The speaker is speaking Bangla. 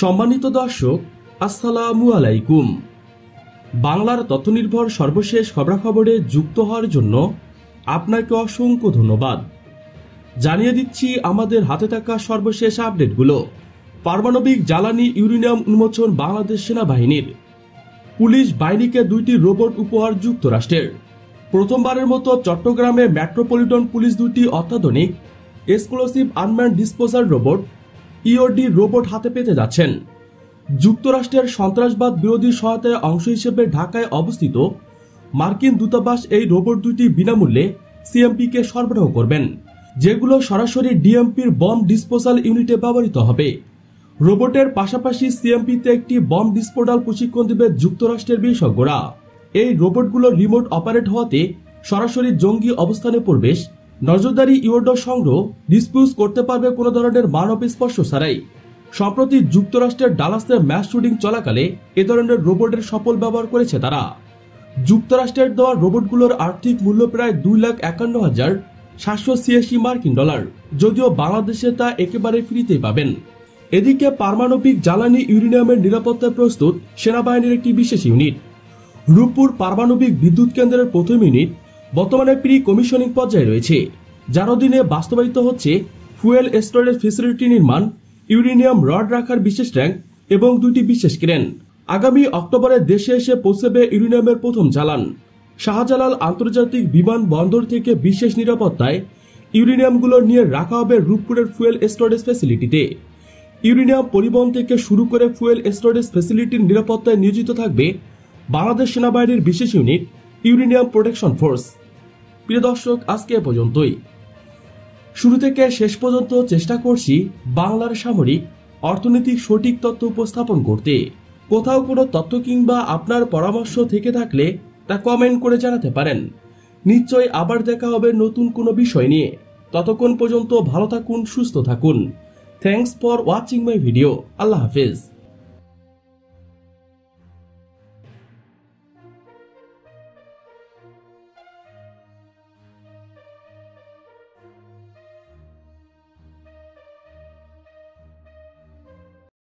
সম্মানিত দর্শক, আসসালামু আলাইকুম। বাংলার তথ্যনির্ভর সর্বশেষ খবরাখবরে যুক্ত হওয়ার জন্য আপনাকে অসংখ্য ধন্যবাদ। জানিয়ে দিচ্ছি আমাদের হাতে থাকা সর্বশেষ আপডেটগুলো। পারমাণবিক জ্বালানি ইউরেনিয়াম উন্মোচন বাংলাদেশ সেনাবাহিনীর। পুলিশ বাহিনীকে দুইটি রোবট উপহার যুক্তরাষ্ট্রের। প্রথমবারের মতো চট্টগ্রামে মেট্রোপলিটন পুলিশ দুটি অত্যাধুনিক, exclusive unmanned disposal robot EOD robot হাতে পেতে যাচ্ছেন। যুক্তরাষ্ট্রের সন্ত্রাসবাদ বিরোধী সহায়তায় অংশ হিসেবে ঢাকায় অবস্থিত মার্কিন দূতাবাস এই রোবট দুটি বিনামূল্যে সিএমপিকে সরবরাহ করবেন, যেগুলো সরাসরি ডিএমপির বম ডিসপোজাল ইউনিটে ব্যবহৃত হবে। রোবটের পাশাপাশি সিএমপিতে একটি বম ডিসপোজাল প্রশিক্ষণ দেবে যুক্তরাষ্ট্রের বিশেষজ্ঞরা। এই রোবটগুলো রিমোট অপারেট হওয়াতে সরাসরি জঙ্গি অবস্থানে প্রবেশ নজরদারি ইউরডো সংগ্রহ ডিসপিউজ করতে পারবে কোনো ধরনের মানব স্পর্শ ছাড়াই। সম্প্রতি যুক্তরাষ্ট্রের ডালাসে ম্যাচ শুটিং চলাকালে এ ধরনের রোবটের সফল ব্যবহার করেছে তারা। যুক্তরাষ্ট্রের দেওয়া রোবটগুলোর আর্থিক মূল্য প্রায় দুই লাখ একান্ন হাজার সাতশো ছিয়াশি মার্কিন ডলার, যদিও বাংলাদেশে তা একেবারে ফ্রিতেই পাবেন। এদিকে পারমাণবিক জ্বালানি ইউরেনিয়ামের নিরাপত্তায় প্রস্তুত সেনাবাহিনীর একটি বিশেষ ইউনিট। রূপপুর পারমাণবিক বিদ্যুৎ কেন্দ্রের প্রথম ইউনিট বর্তমানে প্রি কমিশনিং পর্যায়ে রয়েছে, যার অধীনে বাস্তবায়িত হচ্ছে ফুয়েল স্টোরেজ ফেসিলিটি নির্মাণ, ইউরেনিয়াম রড রাখার বিশেষ ট্যাঙ্ক এবং দুটি বিশেষ ক্রেন। আগামী অক্টোবরে দেশে এসে পৌঁছবে ইউরেনিয়ামের প্রথম জ্বালান। শাহজালাল আন্তর্জাতিক বিমান বন্দর থেকে বিশেষ নিরাপত্তায় ইউরেনিয়ামগুলো নিয়ে রাখা হবে রূপপুরের ফুয়েল স্টোরেজ ফ্যাসিলিটিতে ইউরেনিয়াম পরিবহন থেকে শুরু করে ফুয়েল স্টোরেজ ফ্যাসিলিটির নিরাপত্তায় নিয়োজিত থাকবে বাংলাদেশ সেনাবাহিনীর বিশেষ ইউনিট, ইউরেনিয়াম প্রোটেকশন ফোর্স। প্রিয় দর্শক, আজকে পর্যন্তই। শুরু থেকে শেষ পর্যন্ত চেষ্টা করছি বাংলার সামরিক, অর্থনৈতিক সঠিক তথ্য উপস্থাপন করতে। কোথাও কোনো তথ্য কিংবা আপনার পরামর্শ থেকে থাকলে তা কমেন্ট করে জানাতে পারেন। নিশ্চয়ই আবার দেখা হবে নতুন কোনো বিষয় নিয়ে। ততক্ষণ পর্যন্ত ভালো থাকুন, সুস্থ থাকুন। Thanks for watching my video আল্লাহ হাফেজ।